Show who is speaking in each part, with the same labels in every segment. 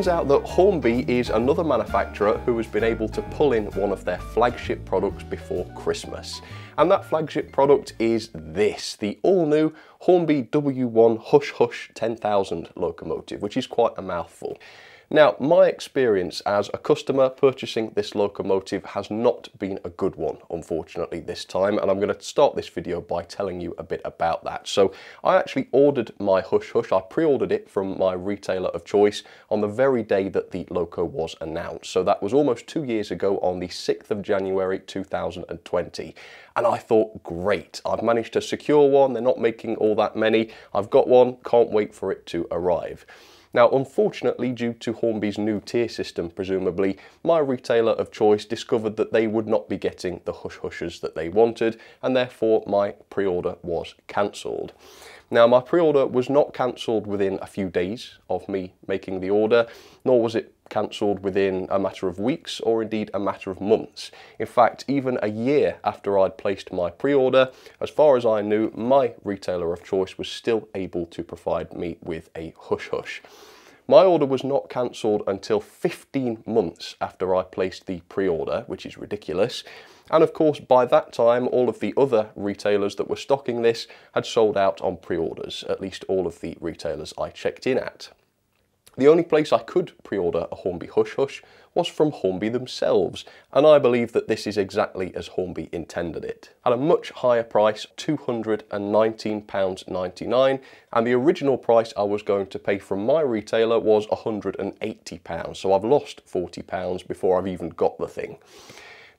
Speaker 1: Turns out that Hornby is another manufacturer who has been able to pull in one of their flagship products before Christmas. And that flagship product is this, the all-new Hornby W1 Hush Hush 10,000 locomotive, which is quite a mouthful. Now, my experience as a customer purchasing this locomotive has not been a good one, unfortunately, this time, and I'm going to start this video by telling you a bit about that. So, I actually ordered my Hush Hush, I pre-ordered it from my retailer of choice on the very day that the loco was announced. So that was almost two years ago on the 6th of January 2020. And I thought, great, I've managed to secure one, they're not making all that many, I've got one, can't wait for it to arrive. Now, unfortunately, due to Hornby's new tier system, presumably, my retailer of choice discovered that they would not be getting the hush hushes that they wanted, and therefore my pre-order was cancelled. Now, my pre-order was not cancelled within a few days of me making the order, nor was it cancelled within a matter of weeks or indeed a matter of months. In fact, even a year after I'd placed my pre-order, as far as I knew, my retailer of choice was still able to provide me with a hush hush. My order was not cancelled until 15 months after I placed the pre-order, which is ridiculous. And of course, by that time, all of the other retailers that were stocking this had sold out on pre-orders, at least all of the retailers I checked in at. The only place I could pre-order a Hornby Hush Hush was from Hornby themselves, and I believe that this is exactly as Hornby intended it. At a much higher price, £219.99, and the original price I was going to pay from my retailer was £180, so I've lost £40 before I've even got the thing.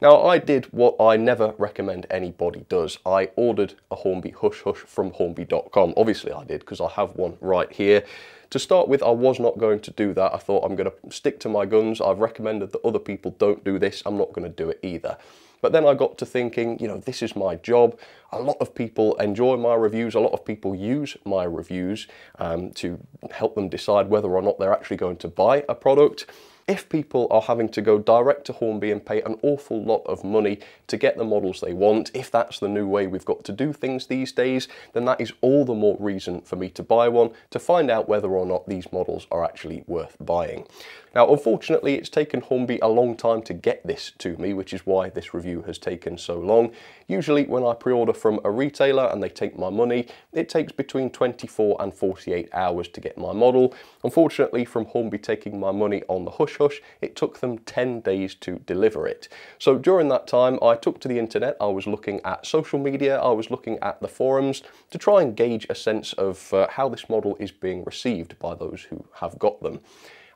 Speaker 1: Now I did what I never recommend anybody does. I ordered a Hornby Hush Hush from Hornby.com. Obviously I did because I have one right here. To start with, I was not going to do that. I thought I'm going to stick to my guns. I've recommended that other people don't do this. I'm not going to do it either. But then I got to thinking, you know, this is my job. A lot of people enjoy my reviews. A lot of people use my reviews um, to help them decide whether or not they're actually going to buy a product if people are having to go direct to Hornby and pay an awful lot of money to get the models they want, if that's the new way we've got to do things these days, then that is all the more reason for me to buy one to find out whether or not these models are actually worth buying. Now, unfortunately, it's taken Hornby a long time to get this to me, which is why this review has taken so long. Usually when I pre-order from a retailer and they take my money, it takes between 24 and 48 hours to get my model. Unfortunately, from Hornby taking my money on the Hush Hush, it took them 10 days to deliver it. So during that time, I took to the internet, I was looking at social media, I was looking at the forums to try and gauge a sense of uh, how this model is being received by those who have got them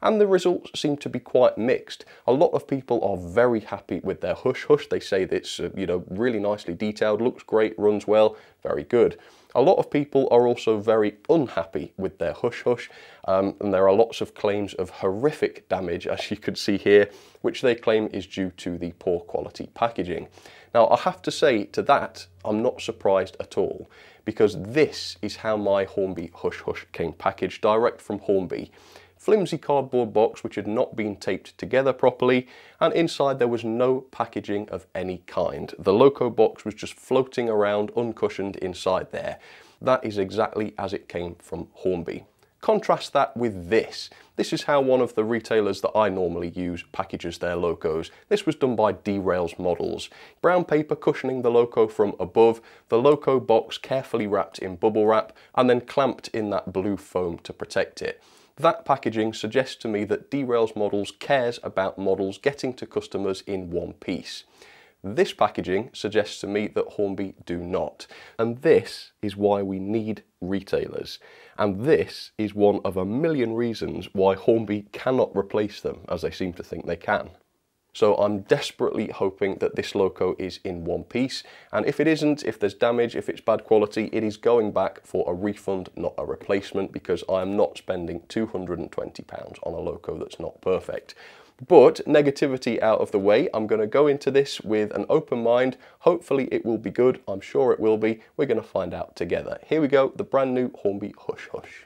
Speaker 1: and the results seem to be quite mixed. A lot of people are very happy with their Hush Hush. They say that it's, uh, you know, really nicely detailed, looks great, runs well, very good. A lot of people are also very unhappy with their Hush Hush, um, and there are lots of claims of horrific damage, as you can see here, which they claim is due to the poor quality packaging. Now, I have to say to that, I'm not surprised at all, because this is how my Hornby Hush Hush came packaged direct from Hornby flimsy cardboard box which had not been taped together properly, and inside there was no packaging of any kind. The Loco box was just floating around uncushioned inside there. That is exactly as it came from Hornby. Contrast that with this. This is how one of the retailers that I normally use packages their locos. This was done by Derails Models. Brown paper cushioning the loco from above, the loco box carefully wrapped in bubble wrap, and then clamped in that blue foam to protect it. That packaging suggests to me that Derails Models cares about models getting to customers in one piece. This packaging suggests to me that Hornby do not. And this is why we need retailers. And this is one of a million reasons why Hornby cannot replace them, as they seem to think they can. So I'm desperately hoping that this loco is in one piece. And if it isn't, if there's damage, if it's bad quality, it is going back for a refund, not a replacement, because I am not spending £220 on a loco that's not perfect. But negativity out of the way, I'm going to go into this with an open mind. Hopefully it will be good. I'm sure it will be. We're going to find out together. Here we go, the brand new Hornby Hush Hush.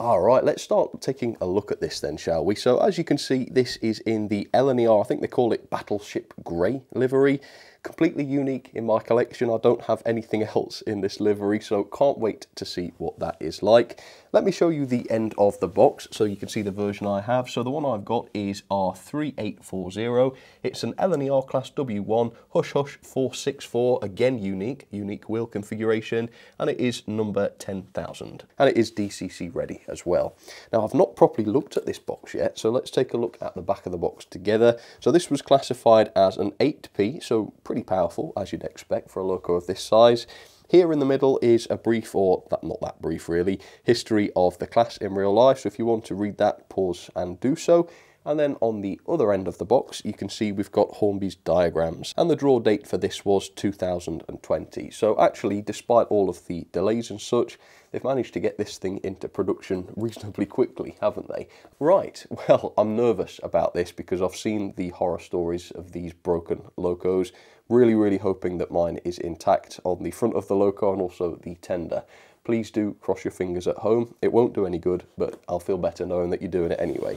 Speaker 1: All right, let's start taking a look at this then, shall we? So as you can see, this is in the LNER, I think they call it Battleship Grey livery. Completely unique in my collection. I don't have anything else in this livery, so can't wait to see what that is like. Let me show you the end of the box so you can see the version I have. So the one I've got is R3840. It's an LNER class W1 Hush Hush 464, again unique, unique wheel configuration, and it is number 10,000. And it is DCC ready as well. Now I've not properly looked at this box yet, so let's take a look at the back of the box together. So this was classified as an 8P, so pretty powerful as you'd expect for a loco of this size. Here in the middle is a brief, or that, not that brief really, history of the class in real life. So if you want to read that, pause and do so. And then on the other end of the box, you can see we've got Hornby's diagrams. And the draw date for this was 2020. So actually, despite all of the delays and such, they've managed to get this thing into production reasonably quickly, haven't they? Right, well, I'm nervous about this because I've seen the horror stories of these broken locos. Really, really hoping that mine is intact on the front of the loco and also the tender. Please do cross your fingers at home. It won't do any good, but I'll feel better knowing that you're doing it anyway.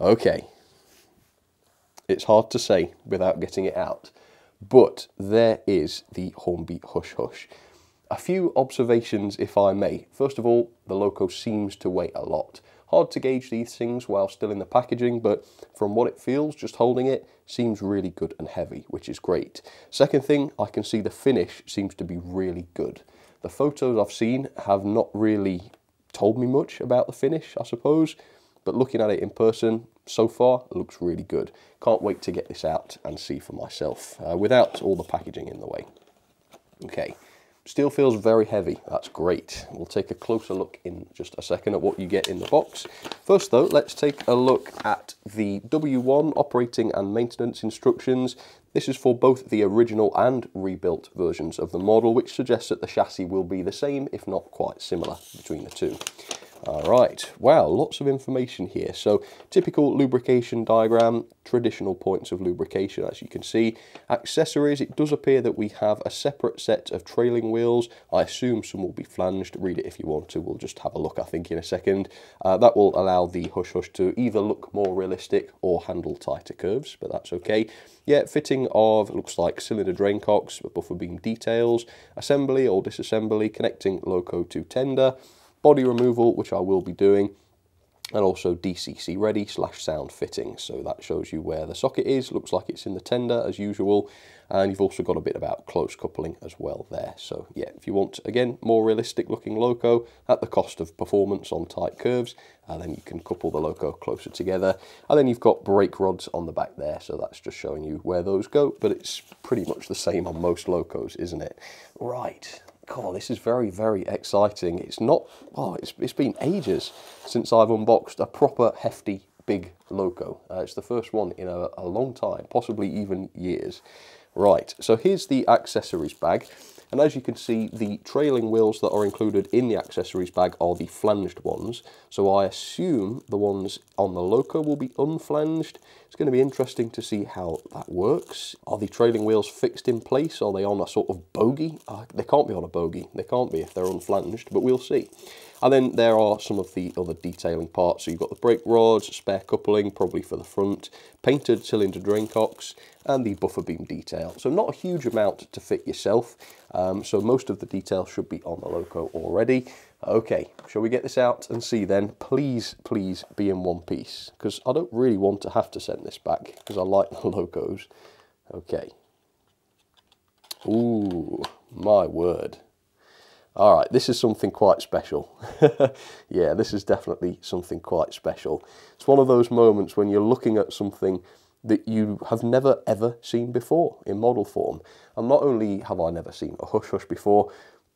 Speaker 1: Okay. It's hard to say without getting it out, but there is the Hornby Hush Hush. A few observations, if I may. First of all, the loco seems to weigh a lot. Hard to gauge these things while still in the packaging, but from what it feels, just holding it, seems really good and heavy, which is great. Second thing, I can see the finish seems to be really good. The photos I've seen have not really told me much about the finish, I suppose, but looking at it in person, so far, looks really good. Can't wait to get this out and see for myself, uh, without all the packaging in the way. Okay, Still feels very heavy, that's great. We'll take a closer look in just a second at what you get in the box. First though, let's take a look at the W1 operating and maintenance instructions. This is for both the original and rebuilt versions of the model, which suggests that the chassis will be the same, if not quite similar, between the two. All right, wow, lots of information here. So typical lubrication diagram, traditional points of lubrication, as you can see. Accessories, it does appear that we have a separate set of trailing wheels. I assume some will be flanged. Read it if you want to. We'll just have a look, I think, in a second. Uh, that will allow the Hush Hush to either look more realistic or handle tighter curves, but that's okay. Yeah, fitting of, looks like cylinder drain cocks, buffer beam details, assembly or disassembly, connecting loco to tender, body removal, which I will be doing, and also DCC ready slash sound fitting. So that shows you where the socket is. Looks like it's in the tender as usual. And you've also got a bit about close coupling as well there. So yeah, if you want, again, more realistic looking loco at the cost of performance on tight curves, and then you can couple the loco closer together. And then you've got brake rods on the back there. So that's just showing you where those go, but it's pretty much the same on most locos, isn't it? Right, God, this is very, very exciting. It's not, oh, it's, it's been ages since I've unboxed a proper hefty big loco. Uh, it's the first one in a, a long time, possibly even years. Right, so here's the accessories bag. And as you can see, the trailing wheels that are included in the accessories bag are the flanged ones. So I assume the ones on the Loco will be unflanged. It's going to be interesting to see how that works. Are the trailing wheels fixed in place? Are they on a sort of bogie? Uh, they can't be on a bogie. They can't be if they're unflanged, but we'll see. And then there are some of the other detailing parts. So you've got the brake rods, spare coupling, probably for the front, painted cylinder drain cocks, and the buffer beam detail. So not a huge amount to fit yourself. Um, so most of the detail should be on the loco already. Okay, shall we get this out and see then? Please, please be in one piece, because I don't really want to have to send this back, because I like the locos. Okay. Ooh, my word. All right, this is something quite special. yeah, this is definitely something quite special. It's one of those moments when you're looking at something that you have never ever seen before in model form. And not only have I never seen a Hush Hush before,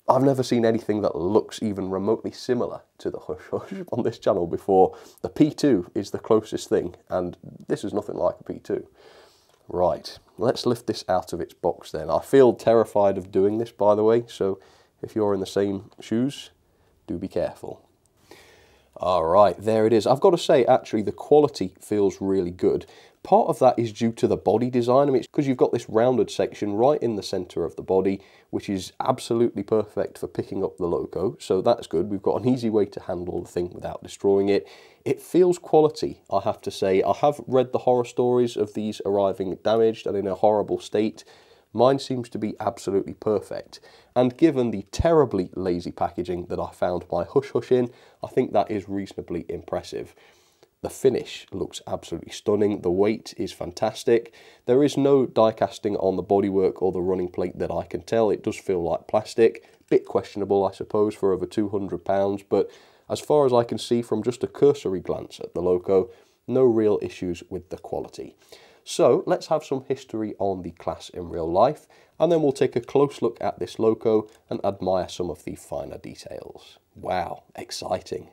Speaker 1: I've never seen anything that looks even remotely similar to the Hush Hush on this channel before. The P2 is the closest thing, and this is nothing like a P2. Right, let's lift this out of its box then. I feel terrified of doing this, by the way, so if you're in the same shoes, do be careful. All right, there it is. I've got to say, actually, the quality feels really good. Part of that is due to the body design. I mean, it's because you've got this rounded section right in the center of the body, which is absolutely perfect for picking up the loco. So that's good. We've got an easy way to handle the thing without destroying it. It feels quality, I have to say. I have read the horror stories of these arriving damaged and in a horrible state, Mine seems to be absolutely perfect. And given the terribly lazy packaging that I found my Hush Hush in, I think that is reasonably impressive. The finish looks absolutely stunning. The weight is fantastic. There is no die casting on the bodywork or the running plate that I can tell. It does feel like plastic. Bit questionable, I suppose, for over £200, but as far as I can see from just a cursory glance at the loco, no real issues with the quality. So let's have some history on the class in real life, and then we'll take a close look at this loco and admire some of the finer details. Wow, exciting.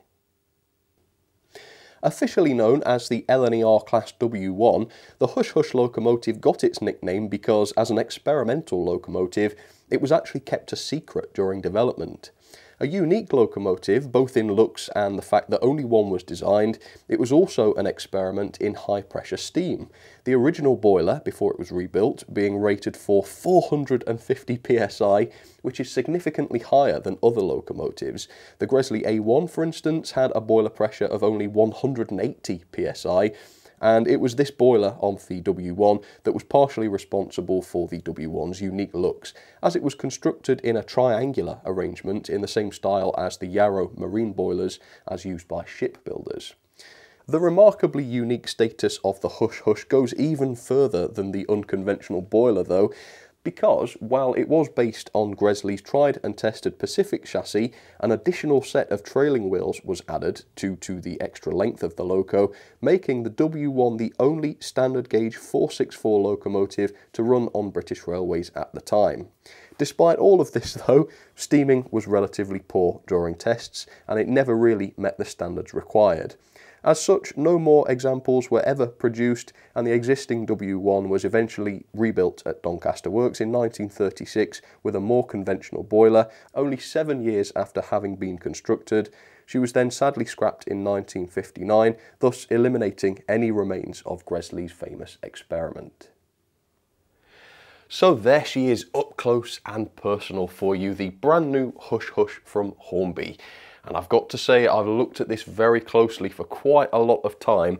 Speaker 1: Officially known as the LNER Class W1, the Hush Hush locomotive got its nickname because, as an experimental locomotive, it was actually kept a secret during development. A unique locomotive, both in looks and the fact that only one was designed, it was also an experiment in high pressure steam. The original boiler, before it was rebuilt, being rated for 450 psi, which is significantly higher than other locomotives. The Gresley A1, for instance, had a boiler pressure of only 180 psi, and it was this boiler on the W1 that was partially responsible for the W1's unique looks, as it was constructed in a triangular arrangement in the same style as the Yarrow marine boilers as used by shipbuilders. The remarkably unique status of the Hush Hush goes even further than the unconventional boiler though, because while it was based on Gresley's tried and tested Pacific chassis, an additional set of trailing wheels was added due to the extra length of the loco, making the W1 the only standard gauge 464 locomotive to run on British Railways at the time. Despite all of this though, steaming was relatively poor during tests and it never really met the standards required. As such, no more examples were ever produced, and the existing W1 was eventually rebuilt at Doncaster Works in 1936 with a more conventional boiler, only seven years after having been constructed. She was then sadly scrapped in 1959, thus eliminating any remains of Gresley's famous experiment. So there she is up close and personal for you, the brand new Hush Hush from Hornby. And I've got to say, I've looked at this very closely for quite a lot of time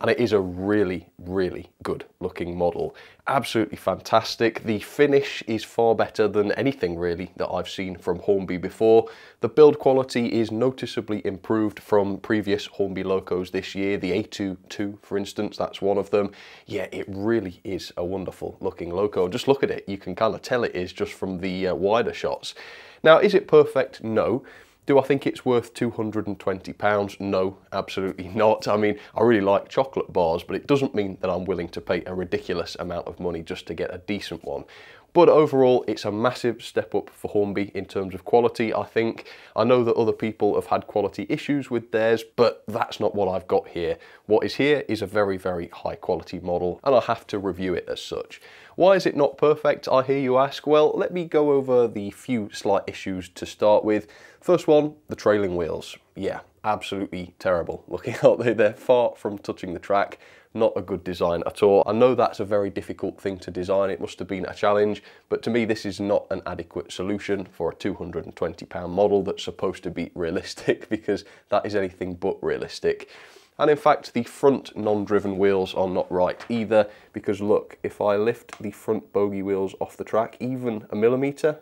Speaker 1: and it is a really, really good looking model. Absolutely fantastic. The finish is far better than anything really that I've seen from Hornby before. The build quality is noticeably improved from previous Hornby locos this year. The A2/2, for instance, that's one of them. Yeah, it really is a wonderful looking loco. Just look at it. You can kind of tell it is just from the uh, wider shots. Now, is it perfect? No. Do I think it's worth £220? No, absolutely not. I mean, I really like chocolate bars, but it doesn't mean that I'm willing to pay a ridiculous amount of money just to get a decent one. But overall, it's a massive step up for Hornby in terms of quality, I think. I know that other people have had quality issues with theirs, but that's not what I've got here. What is here is a very, very high quality model, and I have to review it as such. Why is it not perfect, I hear you ask? Well, let me go over the few slight issues to start with. First one, the trailing wheels. Yeah, absolutely terrible. Looking out there, they're far from touching the track. Not a good design at all. I know that's a very difficult thing to design. It must have been a challenge, but to me, this is not an adequate solution for a 220 pound model that's supposed to be realistic because that is anything but realistic. And in fact, the front non-driven wheels are not right either because look, if I lift the front bogie wheels off the track even a millimetre,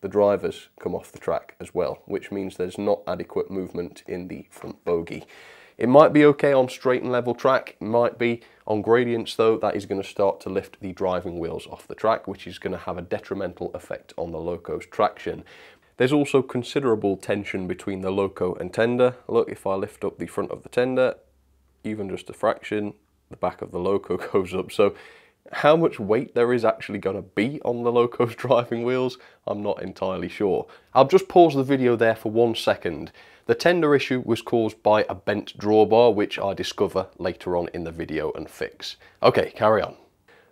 Speaker 1: the drivers come off the track as well, which means there's not adequate movement in the front bogie. It might be okay on straight and level track, it might be. On gradients though, that is going to start to lift the driving wheels off the track, which is going to have a detrimental effect on the loco's traction. There's also considerable tension between the loco and tender. Look, if I lift up the front of the tender, even just a fraction, the back of the loco goes up. So how much weight there is actually going to be on the Loco's driving wheels, I'm not entirely sure. I'll just pause the video there for one second. The tender issue was caused by a bent drawbar, which I discover later on in the video and fix. Okay, carry on.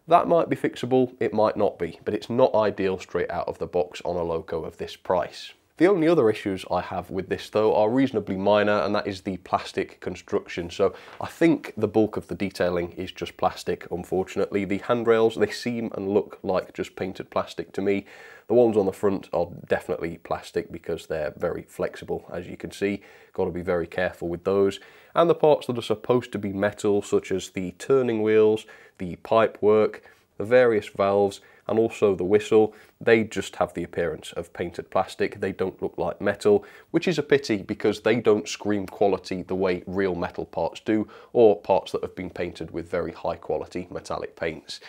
Speaker 1: That might be fixable, it might not be, but it's not ideal straight out of the box on a Loco of this price. The only other issues I have with this though are reasonably minor and that is the plastic construction. So I think the bulk of the detailing is just plastic unfortunately. The handrails they seem and look like just painted plastic to me. The ones on the front are definitely plastic because they're very flexible as you can see. Got to be very careful with those. And the parts that are supposed to be metal such as the turning wheels, the pipe work, the various valves and also the whistle, they just have the appearance of painted plastic. They don't look like metal, which is a pity because they don't scream quality the way real metal parts do, or parts that have been painted with very high quality metallic paints.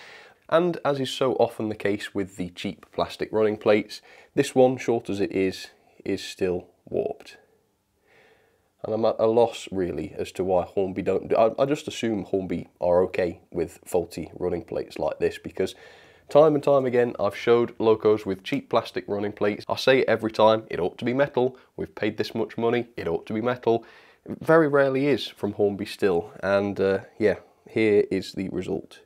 Speaker 1: And as is so often the case with the cheap plastic running plates, this one, short as it is, is still warped. And I'm at a loss really as to why Hornby don't. I, I just assume Hornby are okay with faulty running plates like this because time and time again I've showed locos with cheap plastic running plates. I say it every time, it ought to be metal. We've paid this much money, it ought to be metal. It very rarely is from Hornby still. And uh, yeah, here is the result.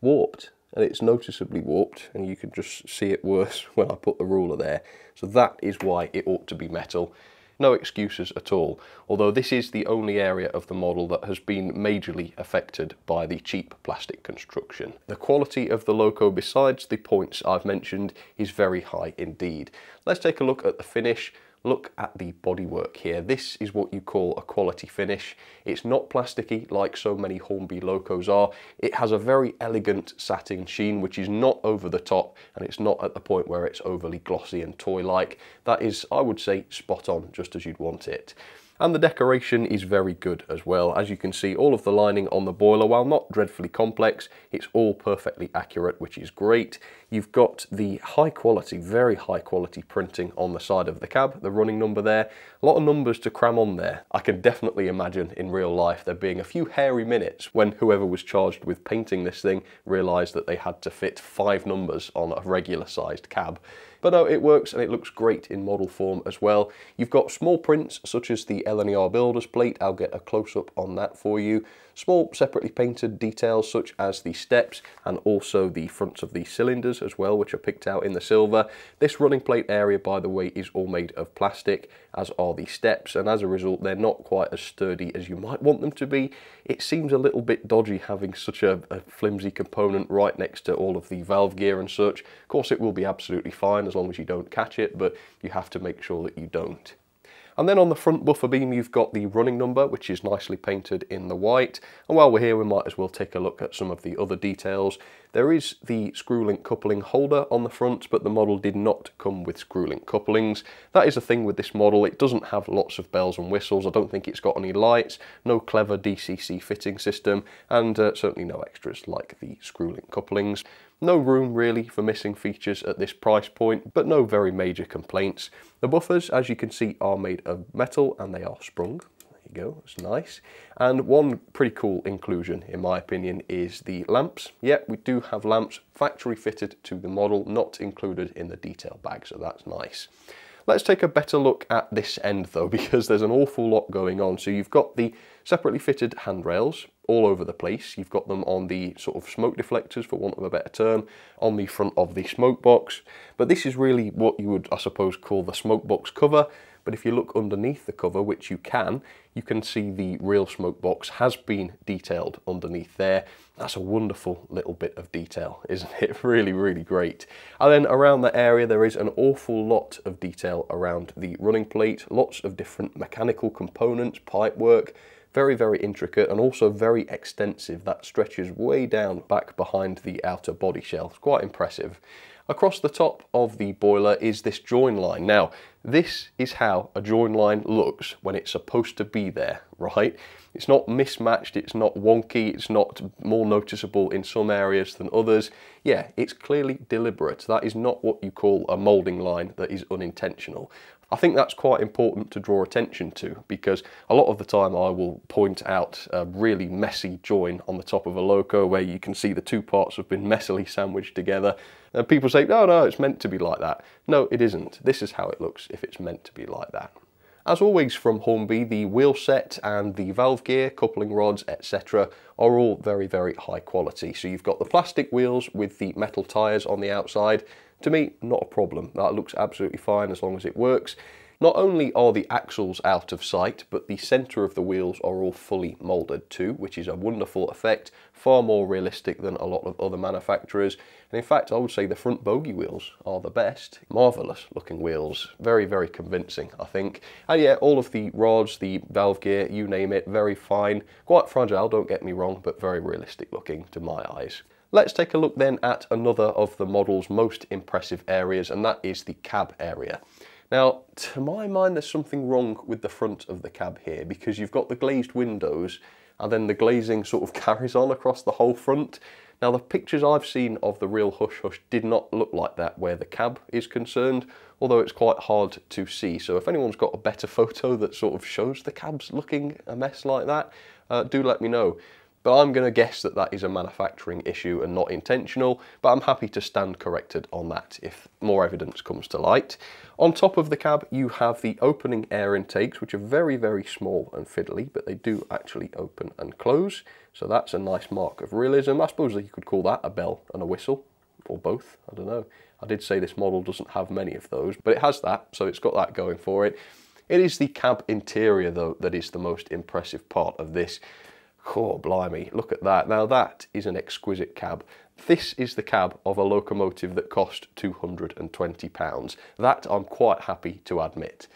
Speaker 1: Warped and it's noticeably warped and you can just see it worse when I put the ruler there. So that is why it ought to be metal. No excuses at all, although this is the only area of the model that has been majorly affected by the cheap plastic construction. The quality of the loco, besides the points I've mentioned, is very high indeed. Let's take a look at the finish look at the bodywork here. This is what you call a quality finish. It's not plasticky like so many Hornby locos are. It has a very elegant satin sheen which is not over the top and it's not at the point where it's overly glossy and toy-like. That is, I would say, spot on, just as you'd want it. And the decoration is very good as well. As you can see, all of the lining on the boiler, while not dreadfully complex, it's all perfectly accurate, which is great. You've got the high quality, very high quality printing on the side of the cab, the running number there. A lot of numbers to cram on there. I can definitely imagine in real life there being a few hairy minutes when whoever was charged with painting this thing realised that they had to fit five numbers on a regular sized cab. But no, it works and it looks great in model form as well. You've got small prints such as the LNER Builders plate. I'll get a close-up on that for you. Small separately painted details such as the steps and also the fronts of the cylinders as well, which are picked out in the silver. This running plate area, by the way, is all made of plastic, as are the steps, and as a result, they're not quite as sturdy as you might want them to be. It seems a little bit dodgy having such a, a flimsy component right next to all of the valve gear and such. Of course, it will be absolutely fine as long as you don't catch it, but you have to make sure that you don't. And then on the front buffer beam, you've got the running number, which is nicely painted in the white. And while we're here, we might as well take a look at some of the other details. There is the screw-link coupling holder on the front, but the model did not come with screw-link couplings. That is a thing with this model. It doesn't have lots of bells and whistles. I don't think it's got any lights, no clever DCC fitting system, and uh, certainly no extras like the screw-link couplings. No room really for missing features at this price point, but no very major complaints. The buffers, as you can see, are made of metal and they are sprung. There you go, that's nice. And one pretty cool inclusion, in my opinion, is the lamps. Yeah, we do have lamps factory fitted to the model, not included in the detail bag, so that's nice. Let's take a better look at this end though, because there's an awful lot going on. So you've got the separately fitted handrails, all over the place. You've got them on the sort of smoke deflectors, for want of a better term, on the front of the smoke box. But this is really what you would, I suppose, call the smoke box cover. But if you look underneath the cover, which you can, you can see the real smoke box has been detailed underneath there. That's a wonderful little bit of detail, isn't it? Really, really great. And then around that area, there is an awful lot of detail around the running plate, lots of different mechanical components, pipe work, very, very intricate and also very extensive. That stretches way down back behind the outer body shell. It's quite impressive. Across the top of the boiler is this join line. Now, this is how a join line looks when it's supposed to be there, right? It's not mismatched, it's not wonky, it's not more noticeable in some areas than others. Yeah, it's clearly deliberate. That is not what you call a moulding line that is unintentional. I think that's quite important to draw attention to because a lot of the time I will point out a really messy join on the top of a loco where you can see the two parts have been messily sandwiched together and people say, no, no, it's meant to be like that. No, it isn't. This is how it looks if it's meant to be like that. As always from Hornby, the wheel set and the valve gear, coupling rods, etc. are all very, very high quality. So you've got the plastic wheels with the metal tyres on the outside, to me, not a problem. That looks absolutely fine as long as it works. Not only are the axles out of sight, but the centre of the wheels are all fully moulded too, which is a wonderful effect, far more realistic than a lot of other manufacturers. And in fact, I would say the front bogie wheels are the best. Marvellous looking wheels, very, very convincing, I think. And yeah, all of the rods, the valve gear, you name it, very fine. Quite fragile, don't get me wrong, but very realistic looking to my eyes. Let's take a look then at another of the model's most impressive areas, and that is the cab area. Now, to my mind, there's something wrong with the front of the cab here because you've got the glazed windows and then the glazing sort of carries on across the whole front. Now, the pictures I've seen of the real Hush Hush did not look like that where the cab is concerned, although it's quite hard to see. So if anyone's got a better photo that sort of shows the cabs looking a mess like that, uh, do let me know. But I'm going to guess that that is a manufacturing issue and not intentional, but I'm happy to stand corrected on that if more evidence comes to light. On top of the cab, you have the opening air intakes, which are very, very small and fiddly, but they do actually open and close. So that's a nice mark of realism. I suppose that you could call that a bell and a whistle, or both, I don't know. I did say this model doesn't have many of those, but it has that, so it's got that going for it. It is the cab interior, though, that is the most impressive part of this. Oh, blimey, look at that. Now that is an exquisite cab. This is the cab of a locomotive that cost £220. That I'm quite happy to admit.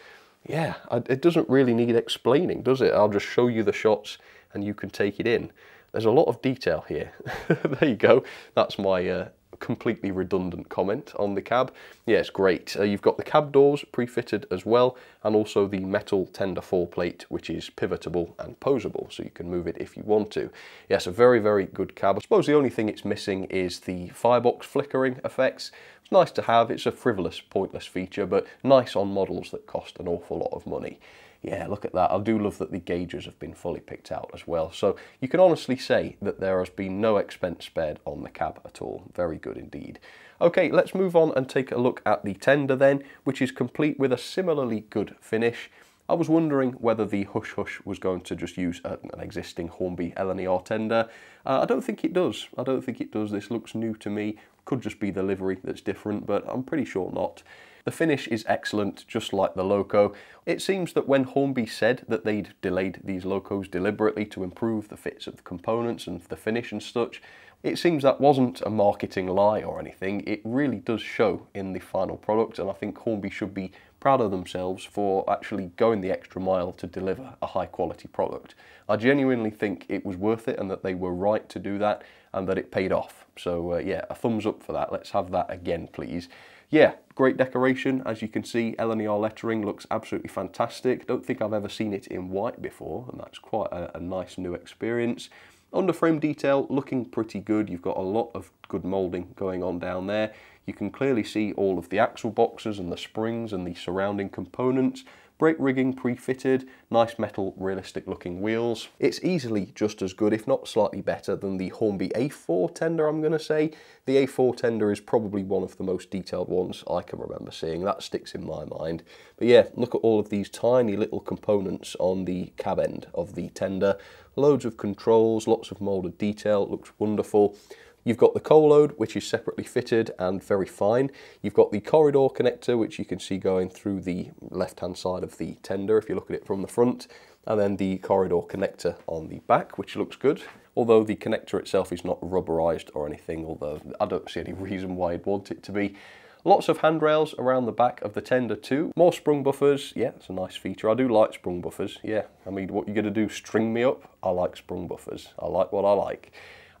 Speaker 1: Yeah, it doesn't really need explaining, does it? I'll just show you the shots and you can take it in. There's a lot of detail here. there you go. That's my uh, completely redundant comment on the cab. Yeah, it's great. Uh, you've got the cab doors pre-fitted as well, and also the metal tender fall plate, which is pivotable and posable, so you can move it if you want to. Yes, a very, very good cab. I suppose the only thing it's missing is the firebox flickering effects. It's nice to have. It's a frivolous, pointless feature, but nice on models that cost an awful lot of money yeah, look at that. I do love that the gauges have been fully picked out as well. So you can honestly say that there has been no expense spared on the cab at all. Very good indeed. Okay, let's move on and take a look at the tender then, which is complete with a similarly good finish. I was wondering whether the Hush Hush was going to just use an existing Hornby LNER tender. Uh, I don't think it does. I don't think it does. This looks new to me. Could just be the livery that's different, but I'm pretty sure not. The finish is excellent, just like the Loco. It seems that when Hornby said that they'd delayed these Locos deliberately to improve the fits of the components and the finish and such, it seems that wasn't a marketing lie or anything. It really does show in the final product, and I think Hornby should be proud of themselves for actually going the extra mile to deliver a high quality product. I genuinely think it was worth it and that they were right to do that and that it paid off. So uh, yeah, a thumbs up for that. Let's have that again, please yeah, great decoration. As you can see, LNER lettering looks absolutely fantastic. Don't think I've ever seen it in white before, and that's quite a, a nice new experience. Underframe detail looking pretty good. You've got a lot of good moulding going on down there. You can clearly see all of the axle boxes and the springs and the surrounding components. Brake rigging pre-fitted, nice metal realistic looking wheels. It's easily just as good, if not slightly better, than the Hornby A4 tender, I'm going to say. The A4 tender is probably one of the most detailed ones I can remember seeing. That sticks in my mind. But yeah, look at all of these tiny little components on the cab end of the tender. Loads of controls, lots of moulded detail, looks wonderful. You've got the coal load, which is separately fitted and very fine. You've got the corridor connector, which you can see going through the left-hand side of the tender if you look at it from the front, and then the corridor connector on the back, which looks good. Although the connector itself is not rubberized or anything, although I don't see any reason why you'd want it to be. Lots of handrails around the back of the tender too. More sprung buffers, yeah, it's a nice feature. I do like sprung buffers, yeah. I mean, what you're gonna do, string me up? I like sprung buffers. I like what I like.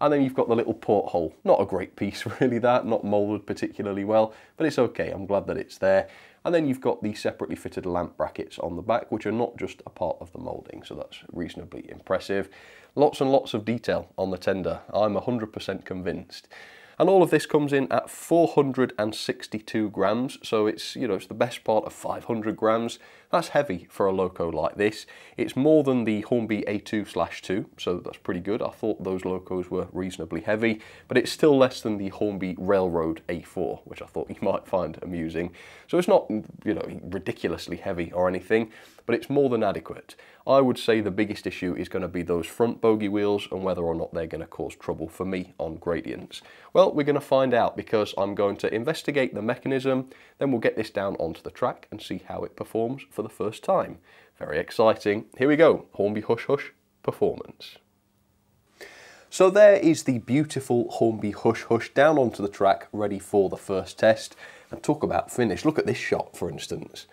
Speaker 1: And then you've got the little porthole. Not a great piece really that, not moulded particularly well, but it's okay, I'm glad that it's there. And then you've got the separately fitted lamp brackets on the back, which are not just a part of the moulding, so that's reasonably impressive. Lots and lots of detail on the tender, I'm 100% convinced. And all of this comes in at 462 grams, so it's, you know, it's the best part of 500 grams. That's heavy for a loco like this. It's more than the Hornby A2/2, so that's pretty good. I thought those locos were reasonably heavy, but it's still less than the Hornby Railroad A4, which I thought you might find amusing. So it's not, you know, ridiculously heavy or anything, but it's more than adequate. I would say the biggest issue is going to be those front bogie wheels and whether or not they're going to cause trouble for me on gradients. Well, we're going to find out because I'm going to investigate the mechanism, then we'll get this down onto the track and see how it performs for the first time. Very exciting. Here we go, Hornby Hush Hush performance. So there is the beautiful Hornby Hush Hush down onto the track, ready for the first test. And talk about finish. Look at this shot, for instance.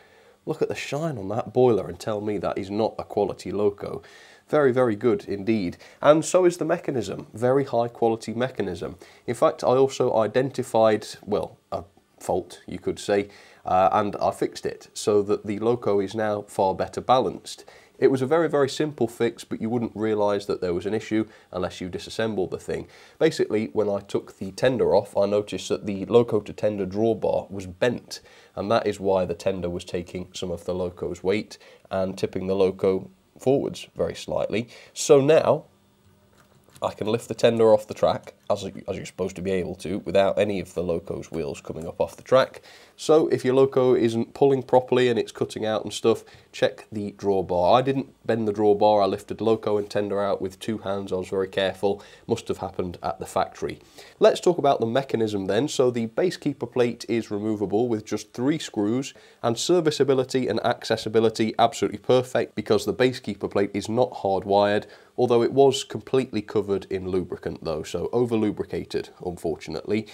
Speaker 1: Look at the shine on that boiler and tell me that is not a quality loco. Very, very good indeed. And so is the mechanism. Very high quality mechanism. In fact, I also identified, well, a fault, you could say, uh, and I fixed it so that the loco is now far better balanced. It was a very, very simple fix, but you wouldn't realise that there was an issue unless you disassembled the thing. Basically, when I took the tender off, I noticed that the loco to tender drawbar was bent, and that is why the tender was taking some of the loco's weight and tipping the loco forwards very slightly. So now, I can lift the tender off the track, as, as you're supposed to be able to, without any of the loco's wheels coming up off the track. So if your loco isn't pulling properly and it's cutting out and stuff, check the drawbar. I didn't bend the drawbar, I lifted loco and tender out with two hands, I was very careful. Must have happened at the factory. Let's talk about the mechanism then. So the base keeper plate is removable with just three screws and serviceability and accessibility absolutely perfect because the base keeper plate is not hardwired although it was completely covered in lubricant though, so over lubricated, unfortunately.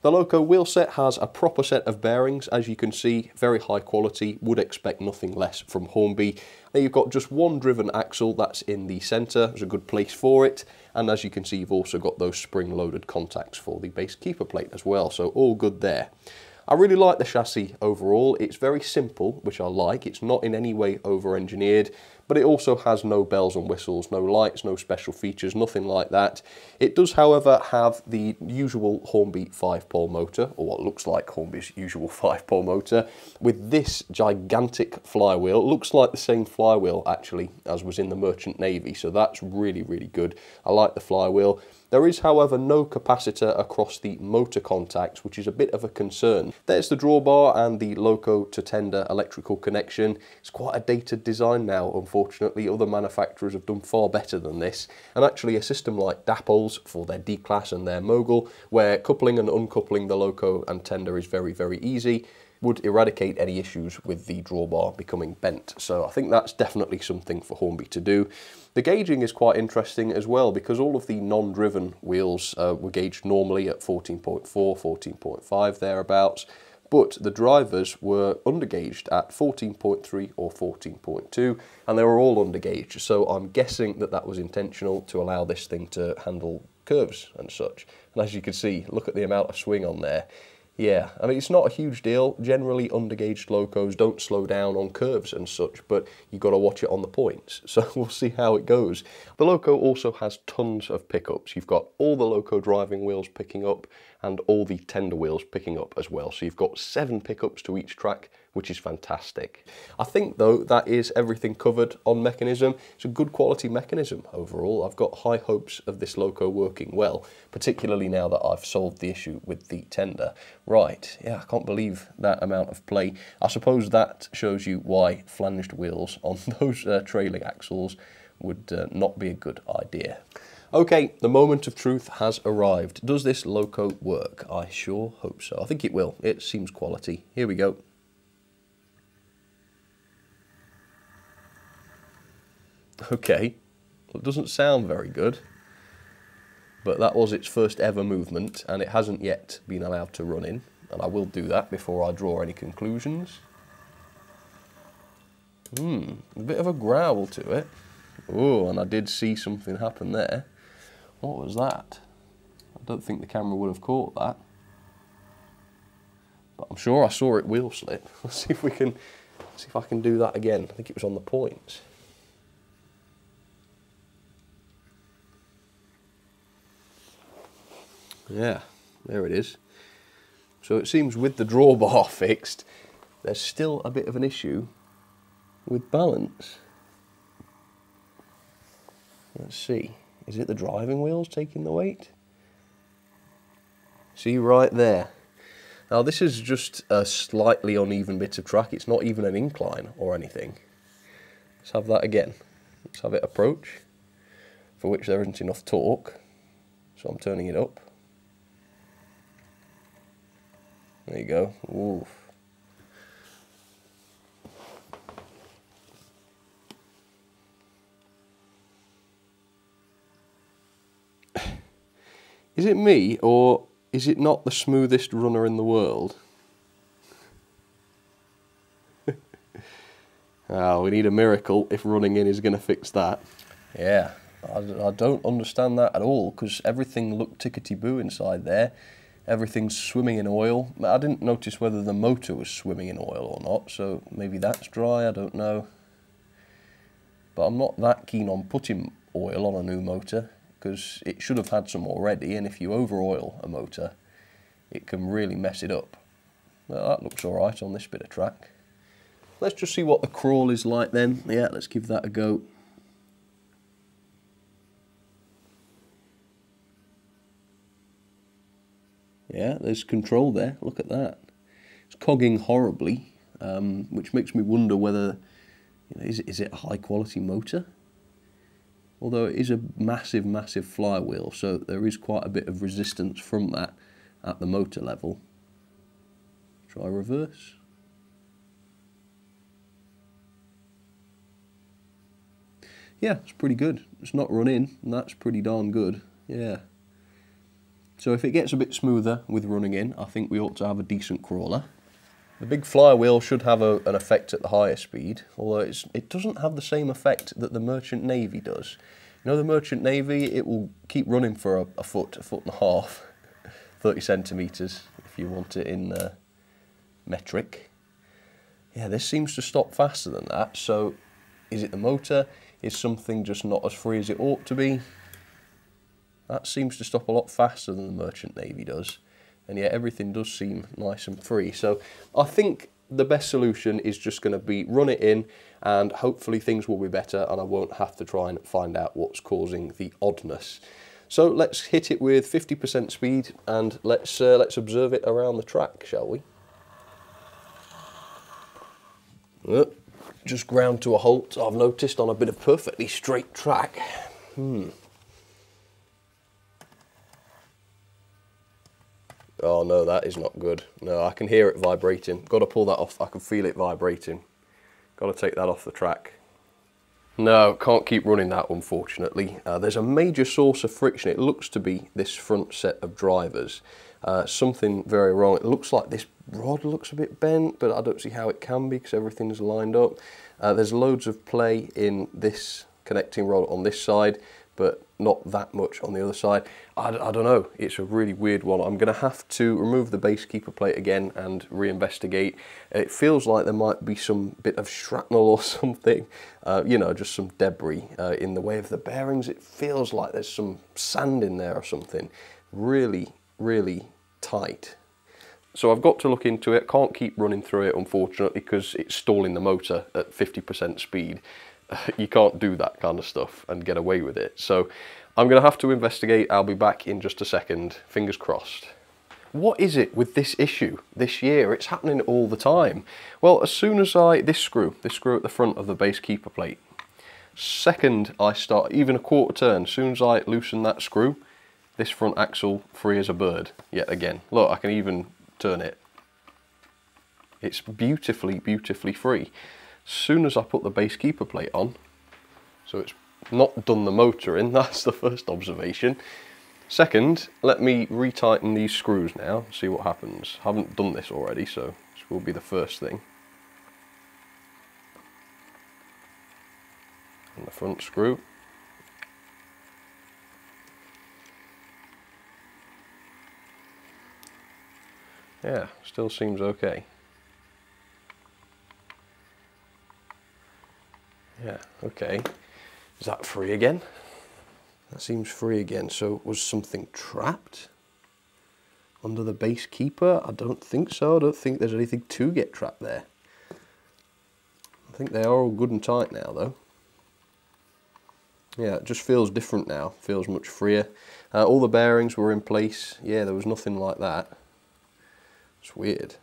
Speaker 1: The Loco wheel set has a proper set of bearings, as you can see, very high quality, would expect nothing less from Hornby. Now you've got just one driven axle that's in the centre, there's a good place for it, and as you can see you've also got those spring-loaded contacts for the base keeper plate as well, so all good there. I really like the chassis overall. It's very simple, which I like. It's not in any way over-engineered, but it also has no bells and whistles, no lights, no special features, nothing like that. It does, however, have the usual Hornby 5-pole motor, or what looks like Hornby's usual 5-pole motor, with this gigantic flywheel. It looks like the same flywheel, actually, as was in the Merchant Navy, so that's really, really good. I like the flywheel. There is, however, no capacitor across the motor contacts, which is a bit of a concern. There's the drawbar and the loco to tender electrical connection. It's quite a dated design now, unfortunately. Other manufacturers have done far better than this. And actually a system like Dapol's for their D-Class and their Mogul, where coupling and uncoupling the loco and tender is very, very easy, would eradicate any issues with the drawbar becoming bent. So I think that's definitely something for Hornby to do. The gauging is quite interesting as well because all of the non-driven wheels uh, were gauged normally at 14.4, 14.5 thereabouts, but the drivers were undergauged at 14.3 or 14.2 and they were all undergauged so I'm guessing that that was intentional to allow this thing to handle curves and such and as you can see look at the amount of swing on there yeah, I mean, it's not a huge deal. Generally, undergauged locos don't slow down on curves and such, but you've got to watch it on the points. So we'll see how it goes. The loco also has tons of pickups. You've got all the loco driving wheels picking up and all the tender wheels picking up as well. So you've got seven pickups to each track which is fantastic. I think though that is everything covered on mechanism. It's a good quality mechanism overall. I've got high hopes of this loco working well, particularly now that I've solved the issue with the tender. Right, yeah, I can't believe that amount of play. I suppose that shows you why flanged wheels on those uh, trailing axles would uh, not be a good idea. Okay, the moment of truth has arrived. Does this loco work? I sure hope so. I think it will. It seems quality. Here we go. Okay, well, it doesn't sound very good, but that was its first ever movement and it hasn't yet been allowed to run in, and I will do that before I draw any conclusions. Hmm, a bit of a growl to it. Oh, and I did see something happen there. What was that? I don't think the camera would have caught that. But I'm sure I saw it wheel slip. Let's see if we can see if I can do that again. I think it was on the points. Yeah, there it is. So it seems with the drawbar fixed, there's still a bit of an issue with balance. Let's see, is it the driving wheels taking the weight? See right there. Now this is just a slightly uneven bit of track, it's not even an incline or anything. Let's have that again. Let's have it approach, for which there isn't enough torque, so I'm turning it up. There you go. Oof. Is it me, or is it not the smoothest runner in the world? oh, we need a miracle if running in is going to fix that. Yeah, I, I don't understand that at all because everything looked tickety-boo inside there. Everything's swimming in oil. I didn't notice whether the motor was swimming in oil or not, so maybe that's dry, I don't know. But I'm not that keen on putting oil on a new motor because it should have had some already and if you over oil a motor it can really mess it up. Well, that looks alright on this bit of track. Let's just see what the crawl is like then. Yeah, let's give that a go. Yeah, there's control there. Look at that. It's cogging horribly, um, which makes me wonder whether you know, is is it a high quality motor? Although it is a massive, massive flywheel, so there is quite a bit of resistance from that at the motor level. Try reverse. Yeah, it's pretty good. It's not running, and that's pretty darn good. Yeah. So if it gets a bit smoother with running in, I think we ought to have a decent crawler. The big flywheel should have a, an effect at the higher speed, although it doesn't have the same effect that the Merchant Navy does. You know the Merchant Navy, it will keep running for a, a foot, a foot and a half, 30 centimetres if you want it in uh, metric. Yeah, this seems to stop faster than that, so is it the motor? Is something just not as free as it ought to be? That seems to stop a lot faster than the Merchant Navy does. And yet everything does seem nice and free. So I think the best solution is just going to be run it in and hopefully things will be better and I won't have to try and find out what's causing the oddness. So let's hit it with 50% speed and let's, uh, let's observe it around the track, shall we? Uh, just ground to a halt, I've noticed, on a bit of perfectly straight track. Hmm. Oh no, that is not good. No, I can hear it vibrating. Got to pull that off. I can feel it vibrating. Got to take that off the track. No, can't keep running that unfortunately. Uh, there's a major source of friction. It looks to be this front set of drivers. Uh, something very wrong. It looks like this rod looks a bit bent, but I don't see how it can be because everything's lined up. Uh, there's loads of play in this connecting rod on this side but not that much on the other side. I, I don't know, it's a really weird one. I'm going to have to remove the base keeper plate again and reinvestigate. It feels like there might be some bit of shrapnel or something, uh, you know, just some debris uh, in the way of the bearings. It feels like there's some sand in there or something. Really, really tight. So I've got to look into it, can't keep running through it unfortunately because it's stalling the motor at 50% speed. you can't do that kind of stuff and get away with it. So I'm going to have to investigate. I'll be back in just a second. Fingers crossed. What is it with this issue this year? It's happening all the time. Well, as soon as I, this screw, this screw at the front of the base keeper plate, second I start, even a quarter turn, as soon as I loosen that screw, this front axle free as a bird yet again. Look, I can even turn it. It's beautifully, beautifully free soon as I put the base keeper plate on, so it's not done the motor in, that's the first observation. Second, let me retighten these screws now, see what happens. I haven't done this already, so this will be the first thing. And the front screw. Yeah, still seems okay. Yeah, okay. Is that free again? That seems free again. So was something trapped under the base keeper? I don't think so. I don't think there's anything to get trapped there. I think they are all good and tight now though. Yeah, it just feels different now. Feels much freer. Uh, all the bearings were in place. Yeah, there was nothing like that. It's weird.